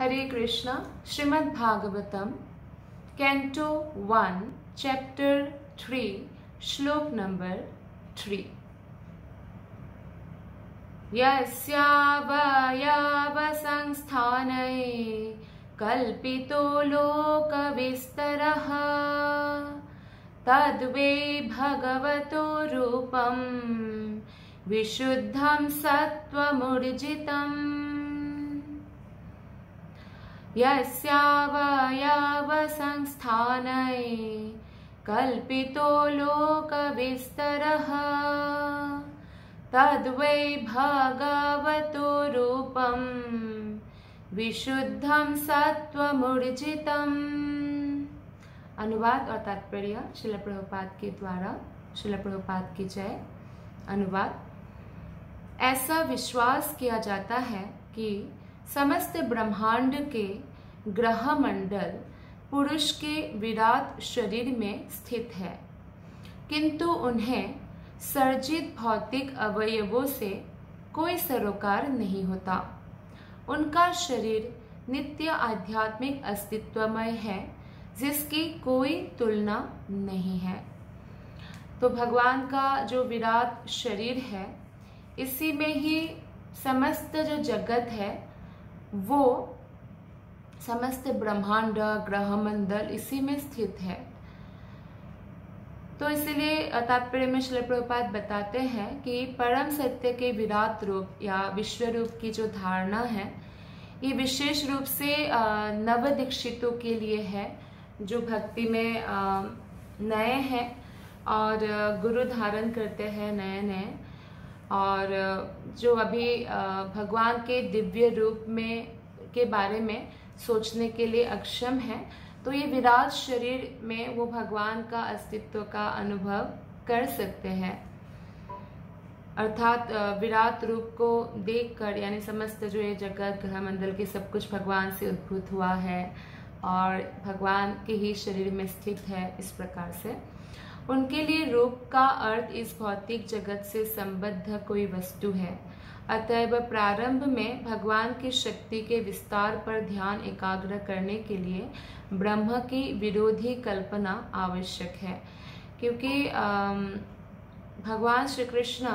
Hare Krishna Shrimad Bhagavatam canto one, chapter three, श्लोक number three. यस्यावयवसंस्थानै कल्पितो लोकविस्तरः। तद्वे भगवतो रूपम्, विशुद्धं सत्त्वमुर्जितम्। यस्यावयवसंस्थानै कल्पितो लोकविस्तरः। तद्वै भगवतो रूपम्, विशुद्धं सत्त्वमुर्जितम्। अनुवाद और तात्पर्य शिल प्रभुपाद के द्वारा शिल प्रभुपाद की जय। अनुवाद। ऐसा विश्वास किया जाता है कि समस्त ब्रह्मांड के ग्रह मंडल पुरुष के विराट शरीर में स्थित है। किंतु उन्हें सर्जित भौतिक अवयवों से कोई सरोकार नहीं होता। उनका शरीर नित्य आध्यात्मिक अस्तित्वमय है, जिसकी कोई तुलना नहीं है। तो भगवान का जो विराट शरीर है, इसी में ही समस्त जो जगत है, वो समस्त ब्रह्मांड ग्रह मंडल इसी में स्थित है। तो इसलिए तात्पर्य में श्री बताते हैं कि परम सत्य के विराट रूप या विश्व रूप की जो धारणा है, ये विशेष रूप से नव दीक्षितों के लिए है, जो भक्ति में नए हैं और गुरु धारण करते हैं नए नए और जो अभी भगवान के दिव्य रूप में, के बारे में सोचने के लिए अक्षम है। तो ये विराट शरीर में वो भगवान का अस्तित्व का अनुभव कर सकते हैं। अर्थात विराट रूप को देखकर, यानी समस्त जो ये जगत ग्रह मंडल के सब कुछ भगवान से उद्भूत हुआ है और भगवान के ही शरीर में स्थित है इस प्रकार से। उनके लिए रूप का अर्थ इस भौतिक जगत से संबद्ध कोई वस्तु है। अतएव प्रारंभ में भगवान की शक्ति के विस्तार पर ध्यान एकाग्र करने के लिए ब्रह्म की विरोधी कल्पना आवश्यक है। क्योंकि भगवान श्री कृष्ण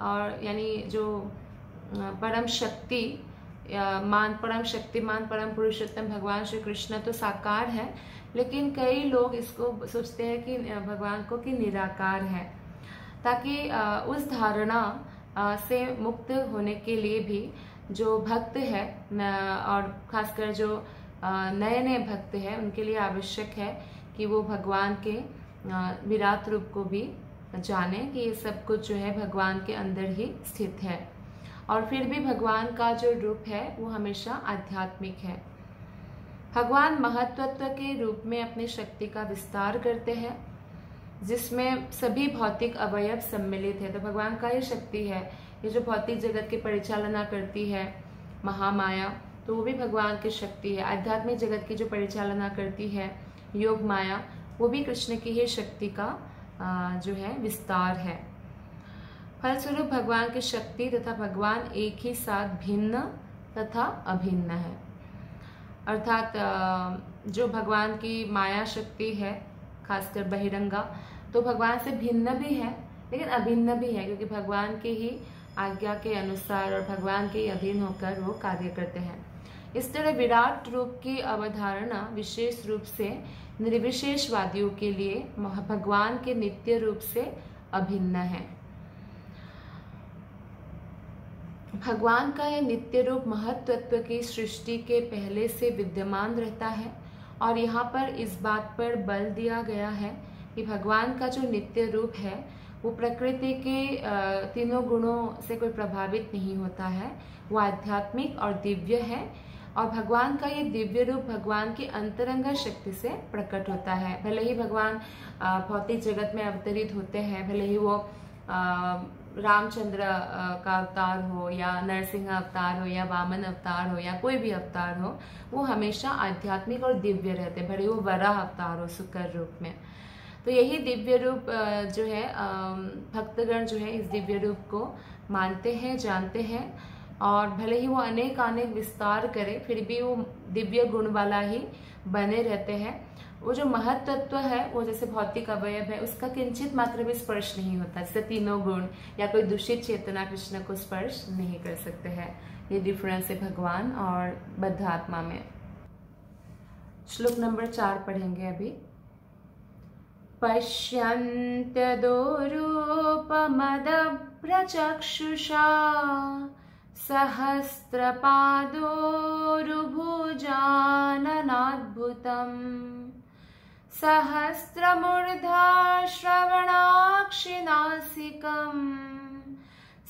और यानी जो परम शक्ति मान, परम शक्तिमान परम पुरुषोत्तम भगवान श्री कृष्ण तो साकार है, लेकिन कई लोग इसको सोचते हैं कि भगवान को कि निराकार है। ताकि उस धारणा से मुक्त होने के लिए भी जो भक्त है और खासकर जो नए नए भक्त हैं, उनके लिए आवश्यक है कि वो भगवान के विराट रूप को भी जाने कि ये सब कुछ जो है भगवान के अंदर ही स्थित है। और फिर भी भगवान का जो रूप है, वो हमेशा आध्यात्मिक है। भगवान महत्वत्व के रूप में अपनी शक्ति का विस्तार करते हैं। जिसमें सभी भौतिक अवयव सम्मिलित है। तो भगवान का ही शक्ति है। ये जो भौतिक जगत की परिचालना करती है महामाया तो वो भी भगवान की शक्ति है। आध्यात्मिक जगत की जो परिचालना करती है योग माया, वो भी कृष्ण की ही शक्ति का जो है, विस्तार है। फलस्वरूप भगवान की शक्ति तथा भगवान एक ही साथ भिन्न तथा अभिन्न है। अर्थात जो भगवान की माया शक्ति है, खासकर बहिरंगा तो भगवान से भिन्न भी है, लेकिन अभिन्न भी है, क्योंकि भगवान के ही आज्ञा के अनुसार और भगवान के ही अधीन होकर वो कार्य करते हैं। इस तरह विराट रूप की अवधारणा विशेष रूप से निर्विशेषवादियों के लिए भगवान के नित्य रूप से अभिन्न है। भगवान का यह नित्य रूप महत्वत्व की सृष्टि के पहले से विद्यमान रहता है, और यहाँ पर इस बात पर बल दिया गया है कि भगवान का जो नित्य रूप है, वो प्रकृति के तीनों गुणों से कोई प्रभावित नहीं होता है। वो आध्यात्मिक और दिव्य है और भगवान का ये दिव्य रूप भगवान की अंतरंगा शक्ति से प्रकट होता है। भले ही भगवान भौतिक जगत में अवतरित होते हैं, भले ही वो रामचंद्र का अवतार हो या नरसिंह अवतार हो या वामन अवतार हो या कोई भी अवतार हो, वो हमेशा आध्यात्मिक और दिव्य रहते भले वो वराह अवतार हो, सुकर रूप में। तो यही दिव्य रूप जो है भक्तगण जो है इस दिव्य रूप को मानते हैं, जानते हैं और भले ही वो अनेक अनेक विस्तार करे, फिर भी वो दिव्य गुण वाला ही बने रहते हैं। वो जो महत्त्व है, वो जैसे भौतिक अवयव है, उसका किंचित मात्र भी स्पर्श नहीं होता जैसे तीनों गुण या कोई दूषित चेतना कृष्ण को स्पर्श नहीं कर सकते हैं। ये डिफरेंस है भगवान और बद्ध आत्मा में। श्लोक नंबर चार पढ़ेंगे अभी। पश्यन्त्यदोरूपमदभ्रचक्षुषा सहस्रपादोरुभुजाननाद्भुतम्। सहस्रमूर्धा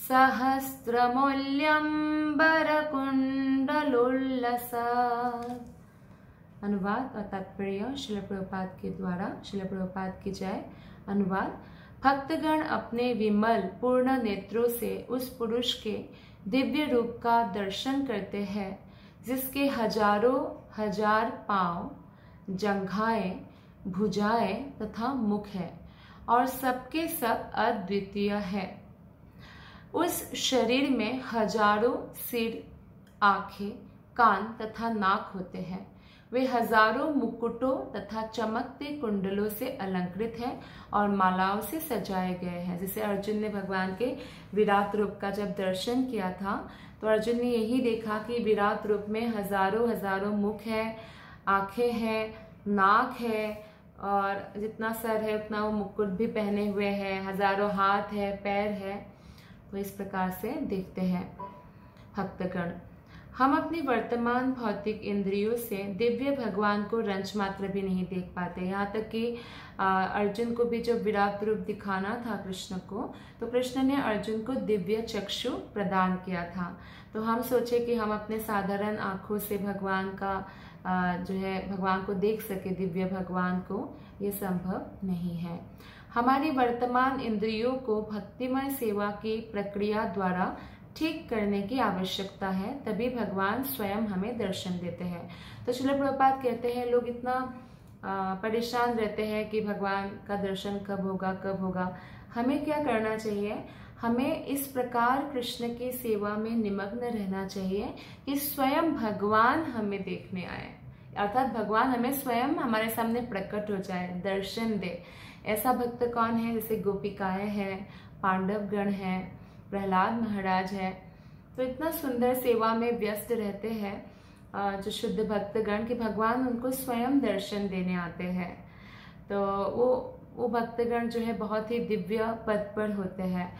सहस्रमूल्यं वरकुण्डलोल्लस अनुवाद और तात्पर्य शिल प्रभुपाद के द्वारा शिल प्रभुपाद की जाए। अनुवाद, भक्तगण अपने विमल पूर्ण नेत्रों से उस पुरुष के दिव्य रूप का दर्शन करते हैं, जिसके हज़ारों हज़ार पाँव जंघाएँ, भुजाएँ तथा मुख है और सबके सब अद्वितीय है। उस शरीर में हज़ारों सिर, आँखें, कान तथा नाक होते हैं। वे हज़ारों मुकुटों तथा चमकते कुंडलों से अलंकृत हैं और मालाओं से सजाए गए हैं। जैसे अर्जुन ने भगवान के विराट रूप का जब दर्शन किया था तो अर्जुन ने यही देखा कि विराट रूप में हज़ारों हज़ारों मुख है, आँखें हैं, नाक है और जितना सर है, उतना वो मुकुट भी पहने हुए हैं। हज़ारों हाथ है, पैर है। तो इस प्रकार से देखते हैं भक्तगण। हम अपनी वर्तमान भौतिक इंद्रियों से दिव्य भगवान को रंच मात्र भी नहीं देख पाते। यहाँ तक कि अर्जुन को भी जब विराट रूप दिखाना था कृष्ण को तो कृष्ण ने अर्जुन को दिव्य चक्षु प्रदान किया था। तो हम सोचे कि हम अपने साधारण आँखों से भगवान का जो है, भगवान को देख सके, दिव्य भगवान को, ये संभव नहीं है। हमारी वर्तमान इंद्रियों को भक्तिमय सेवा की प्रक्रिया द्वारा ठीक करने की आवश्यकता है, तभी भगवान स्वयं हमें दर्शन देते हैं। तो शिल प्रपात कहते हैं, लोग इतना परेशान रहते हैं कि भगवान का दर्शन कब होगा कब होगा। हमें क्या करना चाहिए? हमें इस प्रकार कृष्ण की सेवा में निमग्न रहना चाहिए कि स्वयं भगवान हमें देखने आए। अर्थात भगवान हमें स्वयं हमारे सामने प्रकट हो जाए, दर्शन दे। ऐसा भक्त कौन है? जैसे गोपिकाएँ हैं पांडव गण हैं प्रहलाद महाराज है। तो इतना सुंदर सेवा में व्यस्त रहते हैं जो शुद्ध भक्तगण कि भगवान उनको स्वयं दर्शन देने आते हैं। तो वो वो भक्तगण जो है बहुत ही दिव्य पद पर होते हैं।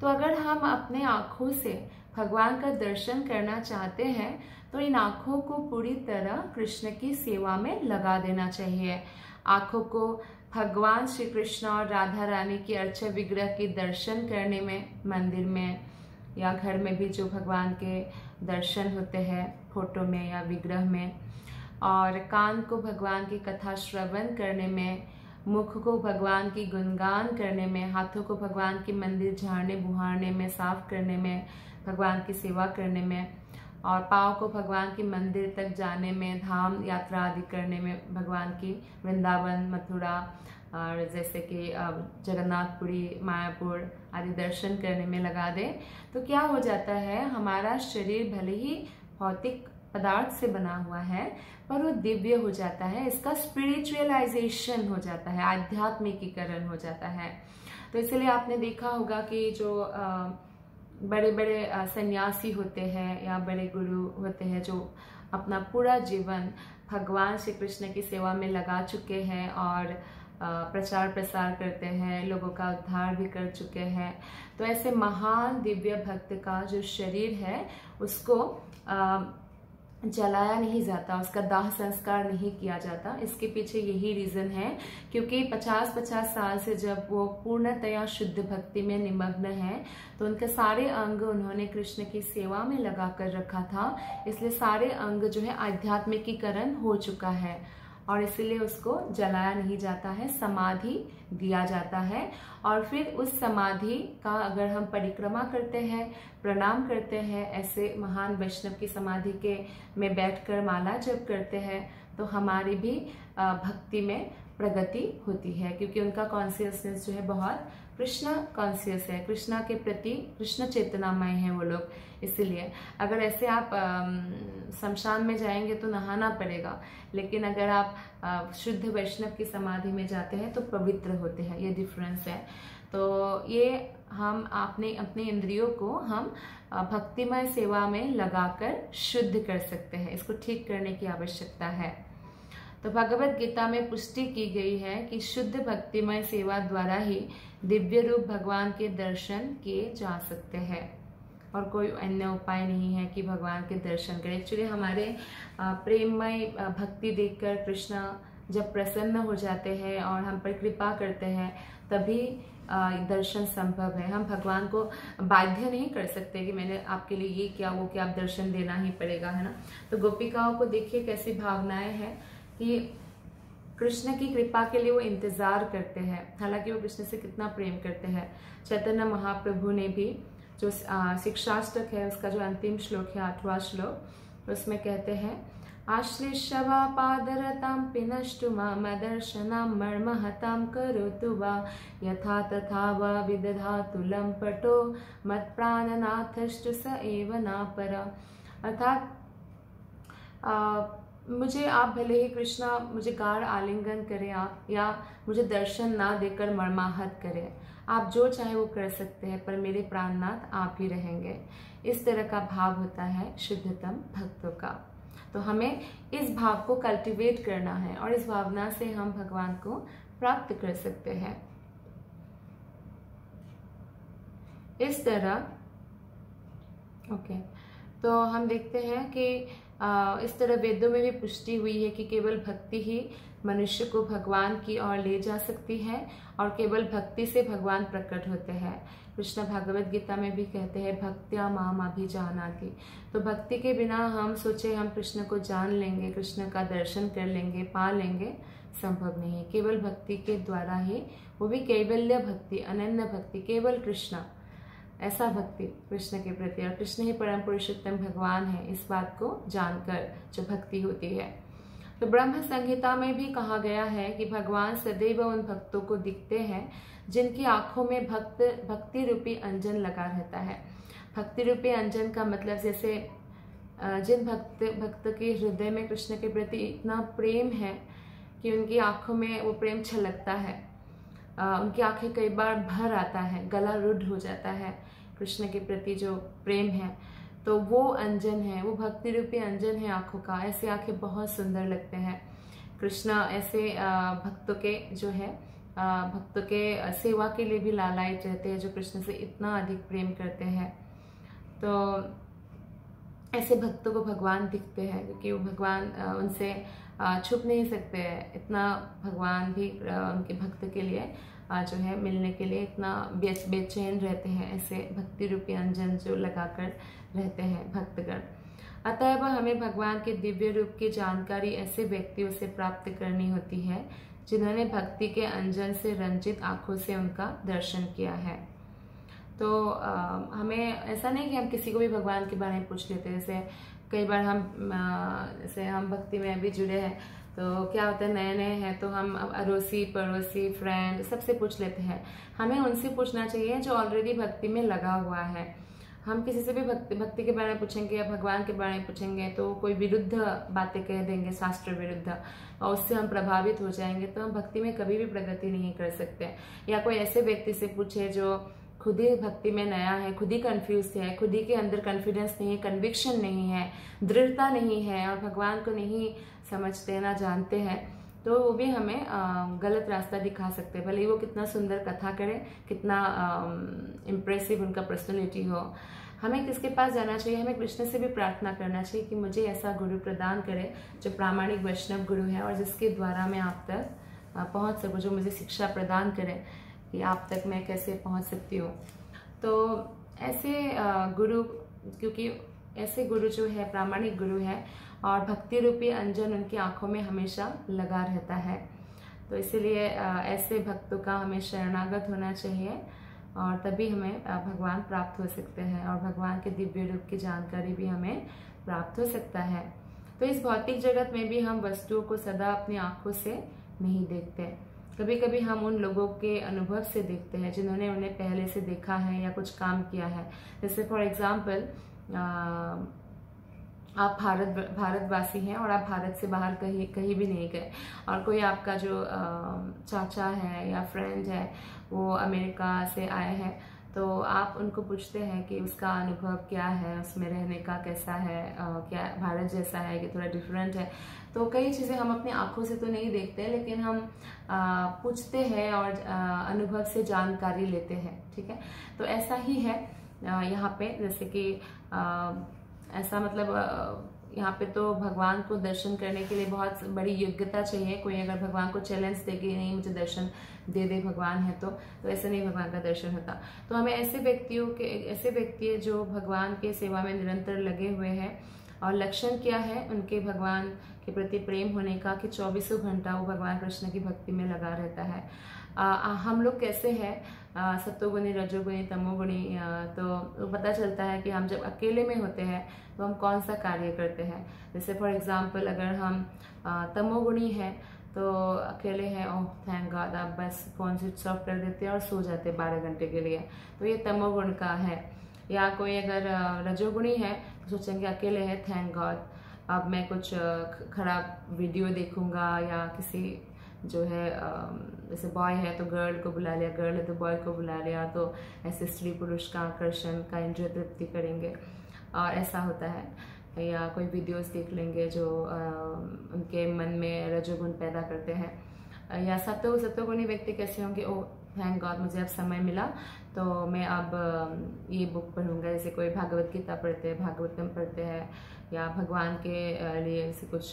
तो अगर हम अपने आँखों से भगवान का दर्शन करना चाहते हैं तो इन आँखों को पूरी तरह कृष्ण की सेवा में लगा देना चाहिए। आँखों को भगवान श्री कृष्ण और राधा रानी की अर्चा विग्रह के दर्शन करने में, मंदिर में या घर में भी जो भगवान के दर्शन होते हैं, फ़ोटो में या विग्रह में, और कान को भगवान की कथा श्रवण करने में, मुख को भगवान की गुणगान करने में, हाथों को भगवान की मंदिर झाड़ने बुहारने में, साफ़ करने में, भगवान की सेवा करने में और पाव को भगवान के मंदिर तक जाने में धाम यात्रा आदि करने में भगवान की वृंदावन मथुरा और जैसे कि जगन्नाथपुरी मायापुर आदि दर्शन करने में लगा दें। तो क्या हो जाता है हमारा शरीर भले ही भौतिक पदार्थ से बना हुआ है पर वो दिव्य हो जाता है इसका स्पिरिचुअलाइजेशन हो जाता है आध्यात्मिकीकरण हो जाता है। तो इसलिए आपने देखा होगा कि जो आ, बड़े बड़े सन्यासी होते हैं या बड़े गुरु होते हैं जो अपना पूरा जीवन भगवान श्री कृष्ण की सेवा में लगा चुके हैं और प्रचार प्रसार करते हैं, लोगों का उद्धार भी कर चुके हैं। तो ऐसे महान दिव्य भक्त का जो शरीर है, उसको जलाया नहीं जाता, उसका दाह संस्कार नहीं किया जाता। इसके पीछे यही रीजन है, क्योंकि 50-50 साल से जब वो पूर्णतया शुद्ध भक्ति में निमग्न है तो उनके सारे अंग उन्होंने कृष्ण की सेवा में लगा कर रखा था। इसलिए सारे अंग जो है आध्यात्मिकीकरण हो चुका है और इसीलिए उसको जलाया नहीं जाता है। समाधि दिया जाता है। और फिर उस समाधि का अगर हम परिक्रमा करते हैं, प्रणाम करते हैं, ऐसे महान वैष्णव की समाधि के में बैठकर माला जप करते हैं तो हमारी भी भक्ति में प्रगति होती है। क्योंकि उनका कॉन्सियसनेस जो है बहुत कृष्ण कॉन्सियस है, कृष्णा के प्रति कृष्ण चेतनामय है वो लोग, इसीलिए। अगर ऐसे आप शमशान में जाएँगे तो नहाना पड़ेगा, लेकिन अगर आप शुद्ध वैष्णव की समाधि में जाते हैं तो पवित्र होते हैं, ये डिफरेंस है। तो ये हम आपने अपने इंद्रियों को हम भक्तिमय सेवा में लगाकर शुद्ध कर सकते हैं, इसको ठीक करने की आवश्यकता है। तो भगवत गीता में पुष्टि की गई है कि शुद्ध भक्तिमय सेवा द्वारा ही दिव्य रूप भगवान के दर्शन किए जा सकते हैं। और कोई अन्य उपाय नहीं है कि भगवान के दर्शन करें। एक्चुअली हमारे प्रेममय भक्ति देखकर कृष्ण जब प्रसन्न हो जाते हैं और हम पर कृपा करते हैं, तभी दर्शन संभव है। हम भगवान को बाध्य नहीं कर सकते कि मैंने आपके लिए ये किया, वो क्या, आप दर्शन देना ही पड़ेगा, है ना? तो गोपिकाओं को देखिए कैसी भावनाएँ हैं। कि कृष्ण की कृपा के लिए वो इंतज़ार करते हैं। हालाँकि वो कृष्ण से कितना प्रेम करते हैं। चैतन्य महाप्रभु ने भी जो शिक्षाष्टक है, उसका जो अंतिम श्लोक है, आठवां श्लोक, उसमें कहते हैं आश्लिष्य वा पादरतां पिनष्टु मामदर्शनां मर्महतां करोतु वा यथा तथा वा विदधातु लम्पटो मत्प्राणनाथश्च स एव नापरा। अर्थात मुझे आप भले ही कृष्णा मुझे गाढ़ आलिंगन करें आप या मुझे दर्शन ना देकर मर्माहत करें। आप जो चाहे वो कर सकते हैं पर मेरे प्राणनाथ आप ही रहेंगे। इस तरह का भाव होता है शुद्धतम भक्तों का। तो हमें इस भाव को कल्टीवेट करना है और इस भावना से हम भगवान को प्राप्त कर सकते हैं। इस तरह ओके okay, तो हम देखते हैं कि इस तरह वेदों में भी पुष्टि हुई है कि केवल भक्ति ही मनुष्य को भगवान की ओर ले जा सकती है और केवल भक्ति से भगवान प्रकट होते हैं। कृष्ण भागवत गीता में भी कहते हैं, भक्त्या माम थी तो भक्ति के बिना हम सोचे हम कृष्ण को जान लेंगे, कृष्ण का दर्शन कर लेंगे, पा लेंगे, संभव नहीं। है केवल भक्ति के द्वारा ही वो भी कैवल्य भक्ति, अनन्य भक्ति, केवल कृष्ण। ऐसा भक्ति कृष्ण के प्रति, और कृष्ण ही परम पुरुषोत्तम भगवान है, इस बात को जानकर जो भक्ति होती है। तो ब्रह्म संहिता में भी कहा गया है कि भगवान सदैव उन भक्तों को दिखते हैं, जिनकी आँखों में भक्त भक्ति रूपी अंजन लगा रहता है। भक्ति रूपी अंजन का मतलब जैसे जिन भक्त भक्त के हृदय में कृष्ण के प्रति इतना प्रेम है कि उनकी आँखों में वो प्रेम छलकता है। उनकी आँखें कई बार भर आता है, गला रुढ़ हो जाता है। कृष्ण के प्रति जो प्रेम है तो वो अंजन है, वो भक्ति रूपी अंजन है आँखों का। ऐसे आँखें बहुत सुंदर लगते हैं। कृष्णा ऐसे भक्तों के जो है भक्तों के सेवा के लिए भी लालायित रहते हैं, जो कृष्ण से इतना अधिक प्रेम करते हैं। तो ऐसे भक्तों को भगवान दिखते हैं, क्योंकि वो भगवान उनसे छुप नहीं सकते हैं। इतना भगवान भी उनके भक्त के लिए जो है मिलने के लिए इतना बेचैन रहते हैं ऐसे भक्ति रूपी अंजन जो लगाकर रहते हैं भक्तगण। अतएव हमें भगवान के दिव्य रूप की जानकारी ऐसे व्यक्तियों से प्राप्त करनी होती है जिन्होंने भक्ति के अंजन से रंजित आँखों से उनका दर्शन किया है। तो आ, हमें ऐसा नहीं कि हम किसी को भी भगवान के बारे में पूछ लेते हैं। जैसे कई बार हम जैसे हम भक्ति में भी जुड़े हैं तो क्या होता है नए नए हैं तो हम अड़ोसी, पड़ोसी फ्रेंड सबसे पूछ लेते हैं। हमें उनसे पूछना चाहिए जो ऑलरेडी भक्ति में लगा हुआ है। हम किसी से भी भक्ति भक्ति के बारे में पूछेंगे या भगवान के बारे में पूछेंगे तो कोई विरुद्ध बातें कह देंगे, शास्त्र विरुद्ध, और उससे हम प्रभावित हो जाएँगे तो हम भक्ति में कभी भी प्रगति नहीं कर सकते। या कोई ऐसे व्यक्ति से पूछे जो खुद ही भक्ति में नया है, खुद ही कंफ्यूज है, खुद ही के अंदर कॉन्फिडेंस नहीं है कन्विक्शन नहीं है, दृढ़ता नहीं है, और भगवान को नहीं समझते हैं, ना जानते हैं तो वो भी हमें गलत रास्ता दिखा सकते हैं। भले ही वो कितना सुंदर कथा करें, कितना इम्प्रेसिव उनका पर्सनैलिटी हो। हमें किसके पास जाना चाहिए? हमें कृष्ण से भी प्रार्थना करना चाहिए कि मुझे ऐसा गुरु प्रदान करे, जो प्रामाणिक वैष्णव गुरु है और जिसके द्वारा मैं आप तक पहुँच सकूँ, जो मुझे शिक्षा प्रदान करे कि आप तक मैं कैसे पहुँच सकती हूँ। तो ऐसे गुरु, क्योंकि ऐसे गुरु जो है, प्रामाणिक गुरु है और भक्ति रूपी अंजन उनकी आँखों में हमेशा लगा रहता है। तो इसीलिए ऐसे भक्तों का हमें शरणागत होना चाहिए और तभी हमें भगवान प्राप्त हो सकते हैं और भगवान के दिव्य रूप की जानकारी भी हमें प्राप्त हो सकता है। तो इस भौतिक जगत में भी हम वस्तुओं को सदा अपनी आँखों से नहीं देखते। कभी कभी हम उन लोगों के अनुभव से देखते हैं जिन्होंने उन्हें पहले से देखा है या कुछ काम किया है। जैसे फॉर एग्ज़ाम्पल आप भारत, भारतवासी हैं और आप भारत से बाहर कहीं कहीं भी नहीं गए। और कोई आपका जो चाचा है या फ्रेंड है, वो अमेरिका से आए हैं तो आप उनको पूछते हैं कि उसका अनुभव क्या है, उसमें रहने का कैसा है क्या भारत जैसा है कि थोड़ा डिफरेंट है? तो कई चीज़ें हम अपनी आँखों से तो नहीं देखते, लेकिन हम पूछते हैं और अनुभव से जानकारी लेते हैं, ठीक है? तो ऐसा ही है। यहाँ पे, जैसे कि ऐसा मतलब यहाँ पे तो भगवान को दर्शन करने के लिए बहुत बड़ी योग्यता चाहिए। कोई अगर भगवान को चैलेंज दे कि नहीं, मुझे दर्शन दे दे, भगवान है तो तो ऐसे नहीं भगवान का दर्शन होता। तो हमें ऐसे व्यक्तियों के, ऐसे व्यक्ति है जो भगवान के सेवा में निरंतर लगे हुए हैं। और लक्षण क्या है? उनके भगवान के प्रति प्रेम होने का कि चौबीसों घंटा वो भगवान कृष्ण की भक्ति में लगा रहता है। हम लोग कैसे हैं? सत्योगुणी रजोगुणी, तमोगुणी तो पता चलता है कि हम जब अकेले में होते हैं तो हम कौन सा कार्य करते हैं? जैसे फॉर एग्जांपल अगर हम तमोगुणी हैं तो अकेले हैं, ओह थैंक गॉड आप बस फ़ोन स्विच ऑफ़ कर देते हैं और सो जाते हैं बारह घंटे के लिए। तो ये तमोगुण का है। या कोई अगर रजोगुणी है तो सोचेंगे अकेले है थैंक गॉड अब मैं कुछ खराब वीडियो देखूँगा या किसी जो है जैसे बॉय है तो गर्ल को बुला लिया गर्ल है तो बॉय को बुला लिया तो ऐसे स्त्री पुरुष का आकर्षण का इंद्रिय तृप्ति करेंगे। और ऐसा होता है। या कोई वीडियोस देख लेंगे जो उनके मन में रजोगुण पैदा करते हैं। या सत्य सत्योगुणी व्यक्ति कैसे होंगे? ओ थैंक गॉड मुझे अब समय मिला तो मैं अब ये बुक पढ़ूँगा। जैसे कोई भागवत गीता पढ़ते हैं भागवतम पढ़ते हैं, या भगवान के लिए ऐसे कुछ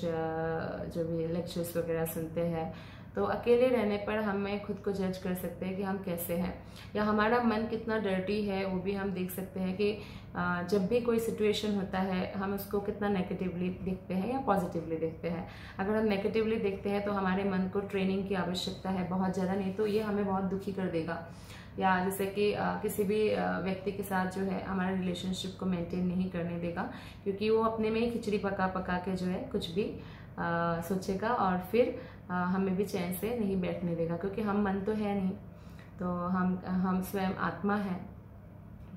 जो भी लेक्चर्स वगैरह सुनते हैं तो अकेले रहने पर हमें खुद को जज कर सकते हैं कि हम कैसे हैं। या हमारा मन कितना डर्टी है, वो भी हम देख सकते हैं कि जब भी कोई सिचुएशन होता है, हम उसको कितना नेगेटिवली देखते हैं या पॉजिटिवली देखते हैं। अगर हम नेगेटिवली देखते हैं तो हमारे मन को ट्रेनिंग की आवश्यकता है बहुत ज़्यादा, नहीं तो ये हमें बहुत दुखी कर देगा। या जैसे कि किसी भी व्यक्ति के साथ जो है, हमारे रिलेशनशिप को मेंटेन नहीं करने देगा, क्योंकि वो अपने में ही खिचड़ी पका पका के जो है, कुछ भी सोचेगा और फिर हमें भी चैन से नहीं बैठने देगा, क्योंकि हम मन तो है नहीं। तो हम हम स्वयं आत्मा है।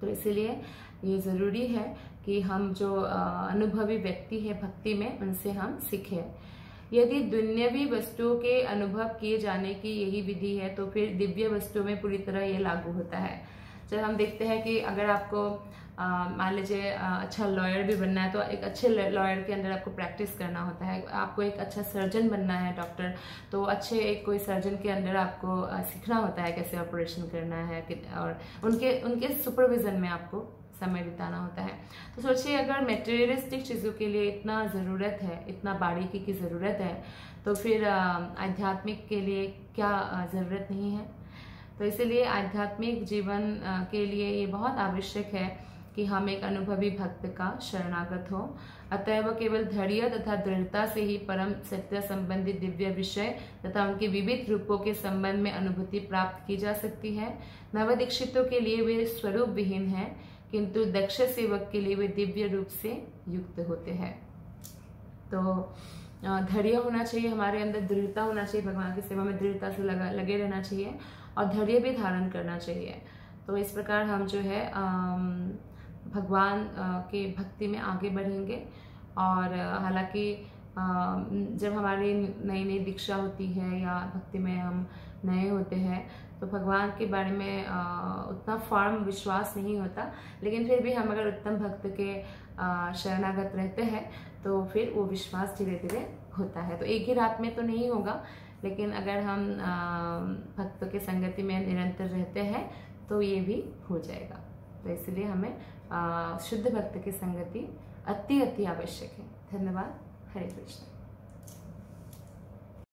तो इसीलिए ये ज़रूरी है कि हम जो अनुभवी व्यक्ति है भक्ति में, उनसे हम सीखें। यदि दुनियावी वस्तुओं के अनुभव किए जाने की यही विधि है तो फिर दिव्य वस्तुओं में पूरी तरह ये लागू होता है। जब हम देखते हैं कि अगर आपको मान लीजिए अच्छा लॉयर भी बनना है तो एक अच्छे लॉयर के अंदर आपको प्रैक्टिस करना होता है। आपको एक अच्छा सर्जन बनना है डॉक्टर तो अच्छे एक कोई सर्जन के अंदर आपको सीखना होता है कैसे ऑपरेशन करना है और उनके उनके सुपरविजन में आपको समय बिताना होता है। तो सोचिए, अगर मेटेरियलिस्टिक चीज़ों के लिए इतना ज़रूरत है, इतना बारीकी की ज़रूरत है तो फिर आध्यात्मिक के लिए क्या ज़रूरत नहीं है? तो इसीलिए आध्यात्मिक जीवन के लिए ये बहुत आवश्यक है कि हम एक अनुभवी भक्त का शरणागत हो। अतएव केवल धैर्य तथा दृढ़ता से ही परम सत्य संबंधी दिव्य विषय तथा उनके विविध रूपों के संबंध में अनुभूति प्राप्त की जा सकती है। नव दीक्षितों के लिए वे स्वरूप विहीन है, किंतु दक्ष सेवक के लिए वे दिव्य रूप से युक्त होते हैं। तो धैर्य होना चाहिए, हमारे अंदर दृढ़ता होना चाहिए, भगवान की सेवा में दृढ़ता से लगा, लगे रहना चाहिए और धैर्य भी धारण करना चाहिए। तो इस प्रकार हम जो है भगवान के भक्ति में आगे बढ़ेंगे। और हालाँकि जब हमारी नई नई दीक्षा होती है या भक्ति में हम नए होते हैं तो भगवान के बारे में उतना फॉर्म विश्वास नहीं होता। लेकिन फिर भी हम अगर उत्तम भक्त के शरणागत रहते हैं तो फिर वो विश्वास धीरे धीरे होता है। तो एक ही रात में तो नहीं होगा, लेकिन अगर हम भक्त के संगति में निरंतर रहते हैं तो ये भी हो जाएगा। तो इसलिए हमें शुद्ध भक्त की संगति अति अति आवश्यक है। धन्यवाद। हरे कृष्ण।